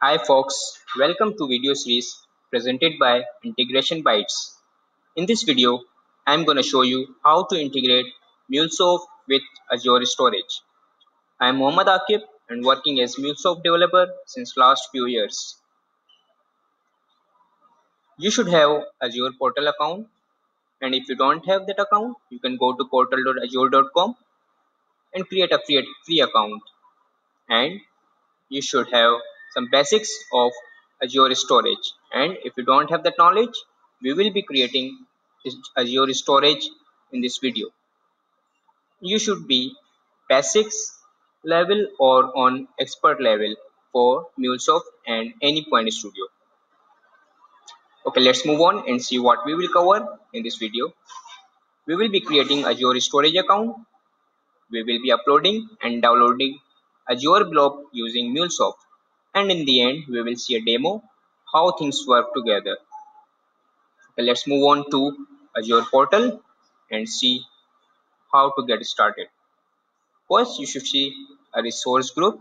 Hi folks, welcome to video series presented by Integration Bytes. In this video, I'm going to show you how to integrate MuleSoft with Azure Storage. I'm Muhammad Aqib and working as MuleSoft developer since last few years. You should have Azure portal account and if you don't have that account, you can go to portal.azure.com and create a free, free account and you should have some basics of Azure storage. And if you don't have that knowledge we will be creating Azure storage in this video. You should be basics level or on expert level for MuleSoft and Anypoint Studio. Okay let's move on and see what we will cover in this video. We will be creating Azure storage account. We will be uploading and downloading Azure blob using MuleSoft and in the end we will see a demo how things work together. Okay, let's move on to azure portal and see how to get started. First you should see a resource group.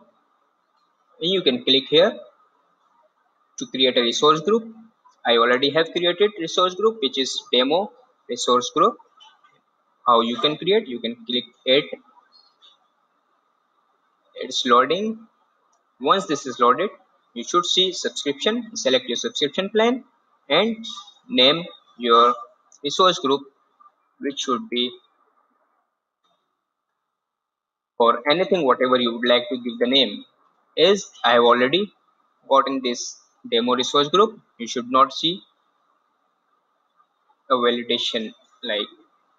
And you can click here to create a resource group. I already have created resource group which is demo resource group. How you can create? You can click it it's loading once this is loaded you should see subscription. Select your subscription plan and name your resource group which should be for anything whatever you would like to give the name. Is I have already gotten this demo resource group you should not see a validation. Like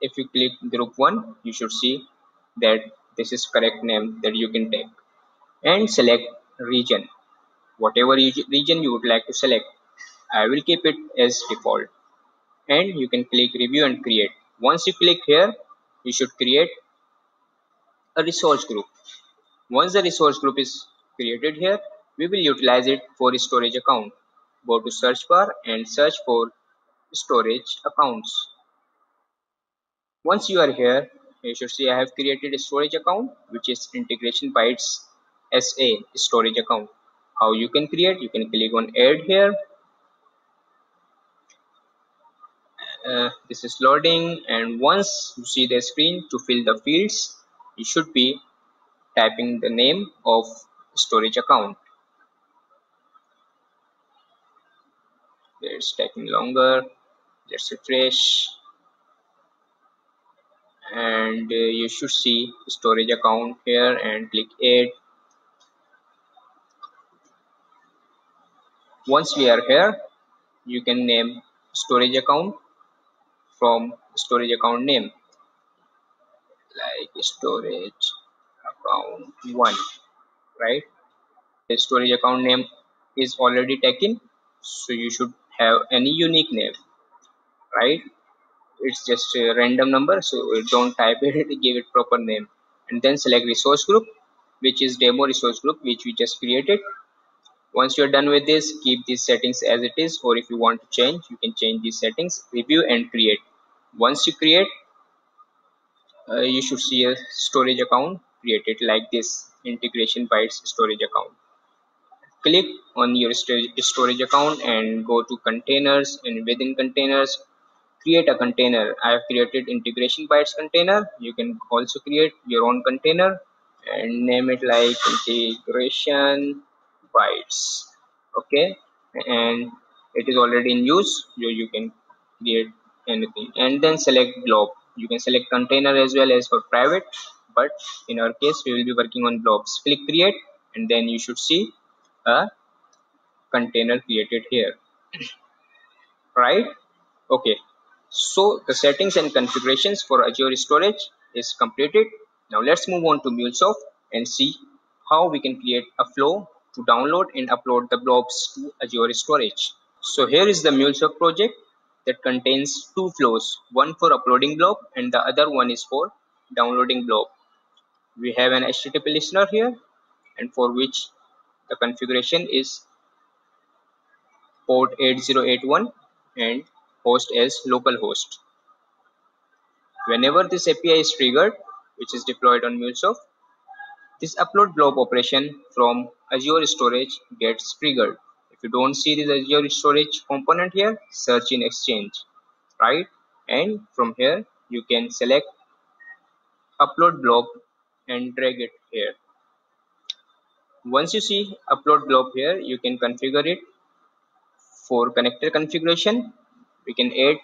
if you click group 1 you should see that this is correct name that you can take. And select region. Whatever region you would like to select I will keep it as default. And you can click review and create. Once you click here you should create a resource group. Once the resource group is created here we will utilize it for storage account. Go to search bar and search for storage accounts. Once you are here you should see I have created a storage account which is integration bytes SA storage account. How you can create? You can click on add here. Uh, this is loading and once you see the screen to fill the fields you should be typing the name of storage account. It's taking longer. Let's refresh. And uh, you should see storage account here and click add once we are here you can name storage account from storage account name. Like storage account 1 right? The storage account name is already taken so you should have any unique name right? It's just a random number so don't type it give it proper name. And then select resource group which is demo resource group which we just created once you're done with this keep these settings as it is or if you want to change you can change these settings review and create. Once you create uh, you should see a storage account created like this integration bytes storage account. Click on your storage account and go to containers and within containers create a container. I have created integration bytes container. You can also create your own container and name it like integration bytes okay? And it is already in use. You, you can create anything. And then select blob. You can select container as well as for private. But in our case we will be working on blobs. Click create and then you should see a container created here. Right? Okay. So the settings and configurations for azure storage is completed. Now let's move on to mulesoft and see how we can create a flow to download and upload the blobs to Azure storage. So here is the MuleSoft project that contains two flows, one for uploading blob and the other one is for downloading blob. We have an HTTP listener here and for which the configuration is port 8081 and host as localhost. Whenever this API is triggered, which is deployed on MuleSoft, This upload blob operation from Azure Storage gets triggered. If you don't see this Azure Storage component here, search in Exchange, right? And from here, you can select upload blob and drag it here. Once you see upload blob here, you can configure it for connector configuration. We can add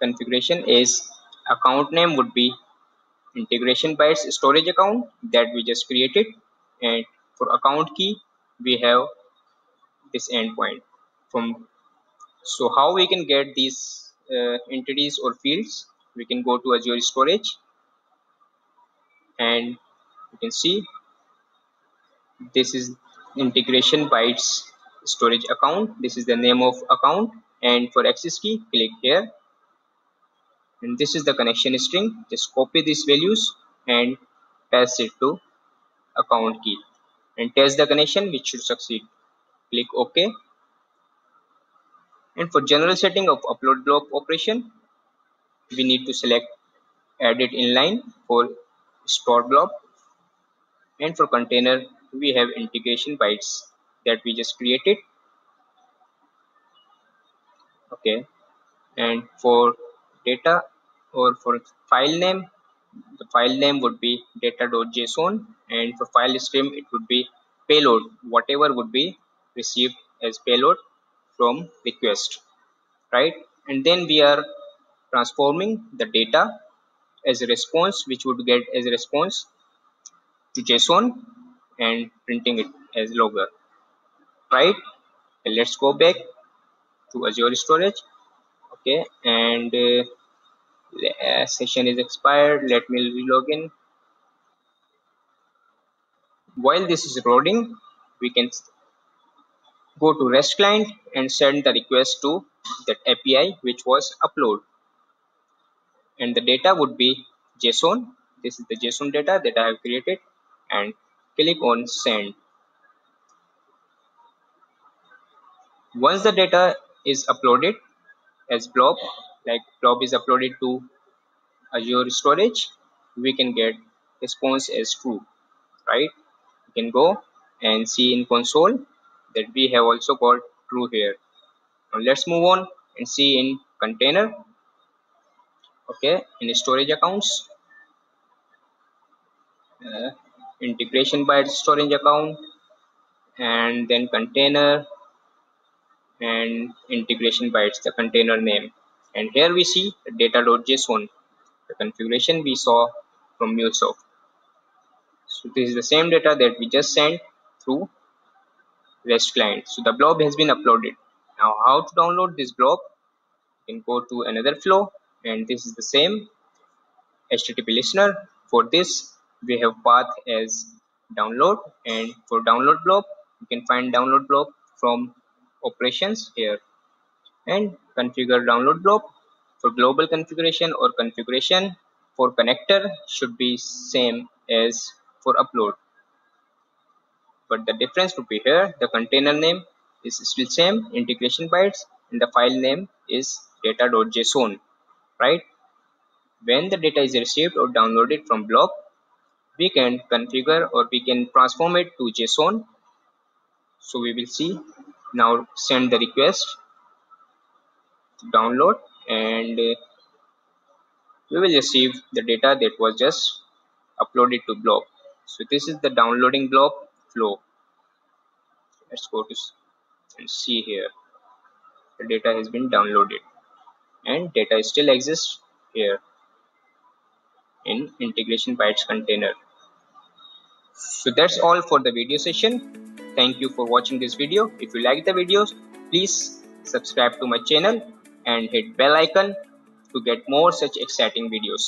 configuration as account name would be integration bytes storage account that we just created. And for account key we have this endpoint. From so how we can get these uh, entities or fields? We can go to azure storage. And you can see this is integration bytes storage account. This is the name of account. And for access key click here and this is the connection string. Just copy these values and pass it to account key. And test the connection which should succeed. Click ok. And for general setting of upload blob operation we need to select edit inline for store blob and for container we have integration bytes that we just created. Okay. And for data or for file name the file name would be data.json and for file stream it would be payload. Whatever would be received as payload from request right? And then we are transforming the data as a response which would get as a response to json and printing it as logger right? Okay, let's go back to azure storage okay? And uh, uh, session is expired. Let me relog in. While this is loading we can go to rest client and send the request to that api which was upload. And the data would be json. This is the json data that i have created and click on send. Once the data is uploaded as blob like blob is uploaded to azure storage we can get response as true right? You can go and see in console that we have also got true here. Now let's move on and see in container okay? In storage accounts uh, integration by storage account and then container and integration bytes the container name and here we see data.json the configuration we saw from MuleSoft. So this is the same data that we just sent through REST client. So the blob has been uploaded. Now how to download this blob? You can go to another flow and this is the same HTTP listener. For this we have path as download. And for download blob you can find download blob from operations here and configure download blob for global configuration or configuration for connector should be same as for upload. But the difference would be here the container name is still same integration bytes and the file name is data.json right? When the data is received or downloaded from blob we can configure or we can transform it to json. So we will see now send the request download and uh, we will receive the data that was just uploaded to blob. So this is the downloading blob flow. Let's go to and see here. The data has been downloaded and data still exists here in integration bytes container. So that's all for the video session. Thank you for watching this video. If you like the videos, please subscribe to my channel and hit bell icon to get more such exciting videos.